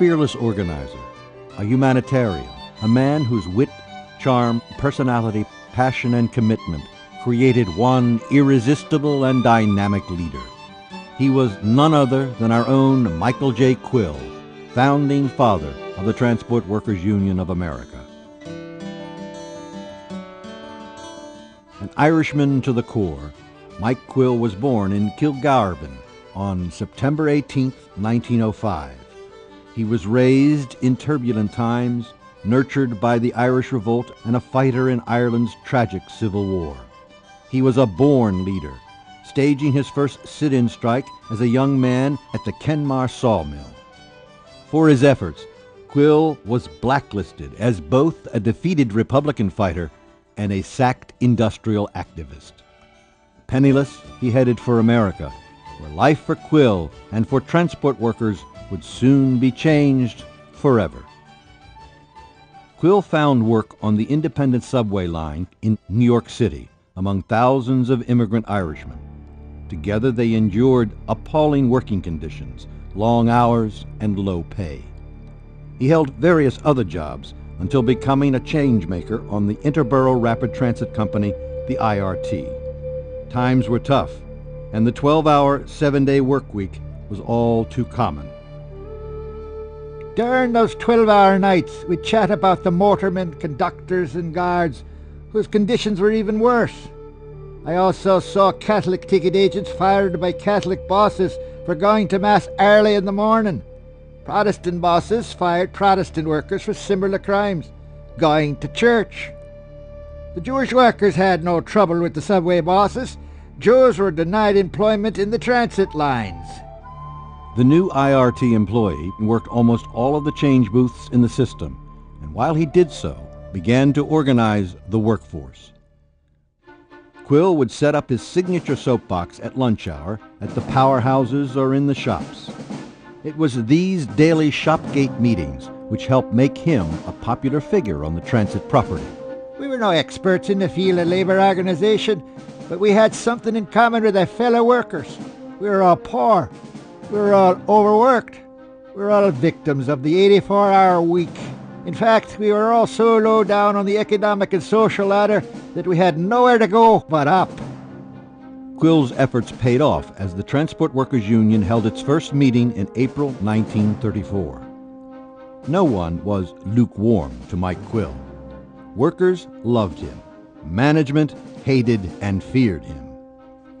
fearless organizer, a humanitarian, a man whose wit, charm, personality, passion, and commitment created one irresistible and dynamic leader. He was none other than our own Michael J. Quill, founding father of the Transport Workers Union of America. An Irishman to the core, Mike Quill was born in Kilgarvan on September 18, 1905. He was raised in turbulent times, nurtured by the Irish Revolt and a fighter in Ireland's tragic Civil War. He was a born leader, staging his first sit-in strike as a young man at the Kenmare sawmill. For his efforts, Quill was blacklisted as both a defeated Republican fighter and a sacked industrial activist. Penniless, he headed for America, where life for Quill and for transport workers would soon be changed forever. Quill found work on the independent subway line in New York City among thousands of immigrant Irishmen. Together they endured appalling working conditions, long hours, and low pay. He held various other jobs until becoming a changemaker on the Interborough Rapid Transit Company, the IRT. Times were tough, and the 12-hour, seven-day work week was all too common. During those 12-hour nights, we'd chat about the motormen, conductors, and guards, whose conditions were even worse. I also saw Catholic ticket agents fired by Catholic bosses for going to Mass early in the morning. Protestant bosses fired Protestant workers for similar crimes, going to church. The Jewish workers had no trouble with the subway bosses. Jews were denied employment in the transit lines. The new IRT employee worked almost all of the change booths in the system, and while he did so, began to organize the workforce. Quill would set up his signature soapbox at lunch hour at the powerhouses or in the shops. It was these daily shopgate meetings which helped make him a popular figure on the transit property. We were no experts in the field of labour organisation, but we had something in common with our fellow workers. We were all poor. We were all overworked. We're all victims of the 84 hour week. In fact, we were all so low down on the economic and social ladder that we had nowhere to go but up. Quill's efforts paid off as the Transport Workers Union held its first meeting in April 1934. No one was lukewarm to Mike Quill. Workers loved him. Management hated and feared him.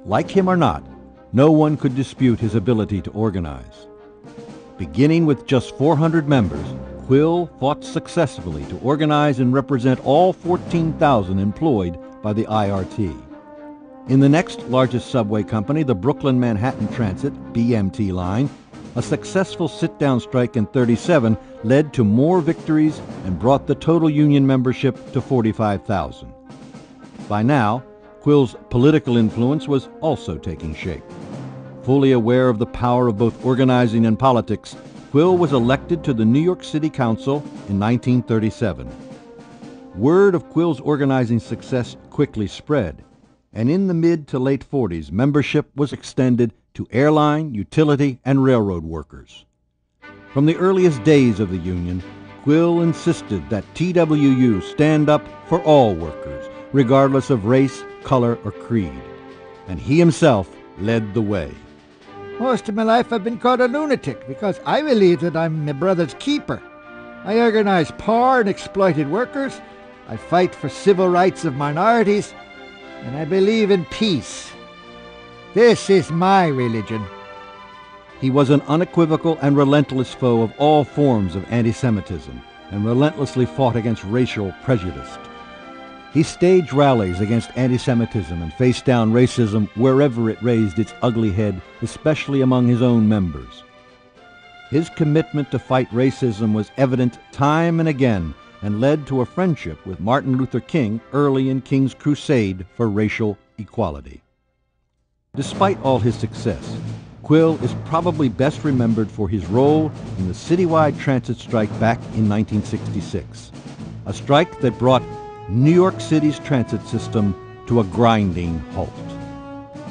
Like him or not, no one could dispute his ability to organize. Beginning with just 400 members, Quill fought successfully to organize and represent all 14,000 employed by the IRT. In the next largest subway company, the Brooklyn Manhattan Transit BMT line, a successful sit-down strike in 37 led to more victories and brought the total union membership to 45,000. By now, Quill's political influence was also taking shape. Fully aware of the power of both organizing and politics, Quill was elected to the New York City Council in 1937. Word of Quill's organizing success quickly spread, and in the mid to late 40s, membership was extended to airline, utility, and railroad workers. From the earliest days of the Union, Quill insisted that TWU stand up for all workers, regardless of race, color, or creed. And he himself led the way. Most of my life I've been called a lunatic because I believe that I'm my brother's keeper. I organize poor and exploited workers, I fight for civil rights of minorities, and I believe in peace. This is my religion. He was an unequivocal and relentless foe of all forms of anti-Semitism and relentlessly fought against racial prejudice. He staged rallies against anti-Semitism and faced down racism wherever it raised its ugly head, especially among his own members. His commitment to fight racism was evident time and again and led to a friendship with Martin Luther King early in King's crusade for racial equality. Despite all his success, Quill is probably best remembered for his role in the citywide transit strike back in 1966, a strike that brought New York City's transit system to a grinding halt.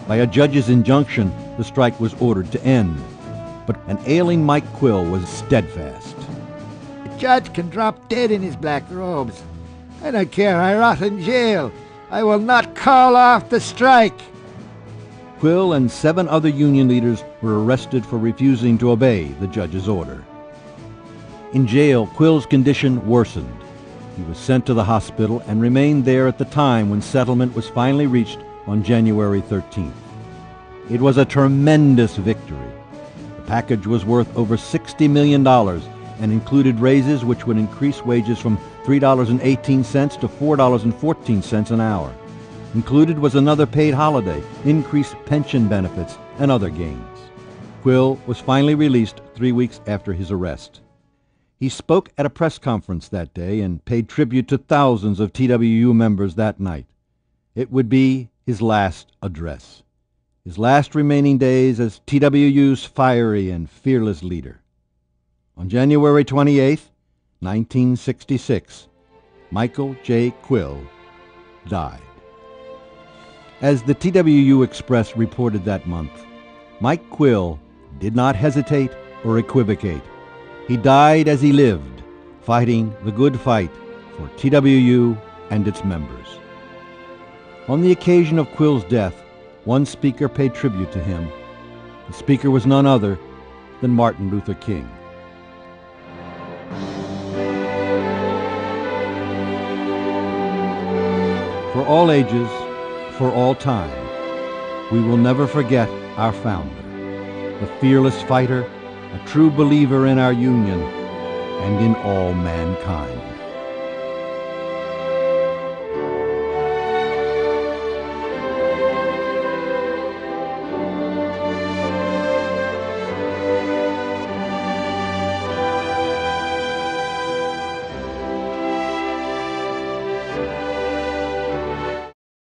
By a judge's injunction, the strike was ordered to end. but an ailing Mike Quill was steadfast. The judge can drop dead in his black robes. I don't care I rot in jail. I will not call off the strike. Quill and seven other union leaders were arrested for refusing to obey the judge's order. In jail, Quill's condition worsened. He was sent to the hospital and remained there at the time when settlement was finally reached on January 13th. It was a tremendous victory. The package was worth over $60 million and included raises which would increase wages from $3.18 to $4.14 an hour. Included was another paid holiday, increased pension benefits, and other gains. Quill was finally released three weeks after his arrest. He spoke at a press conference that day and paid tribute to thousands of TWU members that night. It would be his last address, his last remaining days as TWU's fiery and fearless leader. On January 28, 1966, Michael J. Quill died. As the TWU Express reported that month, Mike Quill did not hesitate or equivocate. He died as he lived, fighting the good fight for TWU and its members. On the occasion of Quill's death, one speaker paid tribute to him. The speaker was none other than Martin Luther King. For all ages, for all time, we will never forget our founder, the fearless fighter, a true believer in our union and in all mankind.